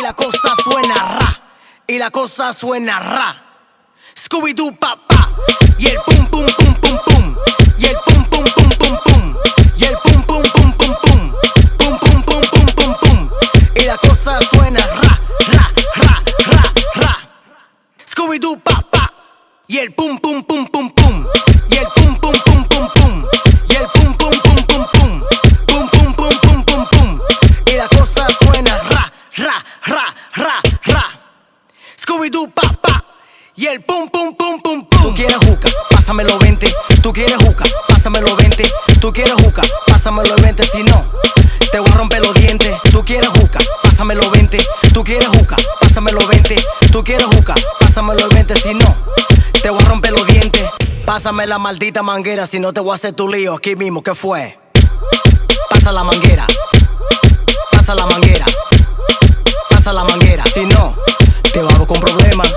la cosa suena ra, y la cosa suena ra. Scooby-Doo papá, y el pum pum pum pum pum, y el pum pum pum pum pum, y el pum pum pum pum pum, pum pum pum pum pum pum, y la cosa suena ra, ra, ra, ra, ra. Scooby-Doo papá, y el pum pum pum pum pum, Y el pum pum pum pum pum. Tú quieres juca, pásamelo 20. Tú quieres juca, pásamelo 20. Tú quieres juca, pásamelo 20. Si no, te voy a romper los dientes. Tú quieres juca, pásamelo 20. Tú quieres juca, pásamelo 20. Tú quieres juca, pásamelo 20. Si no, te voy a romper los dientes. Pásame la maldita manguera, si no te voy a hacer tu lío aquí mismo. ¿Qué fue? Pasa la manguera. Pasa la manguera. Pasa la manguera. Si no, te hago con problemas. Pasa la manguera.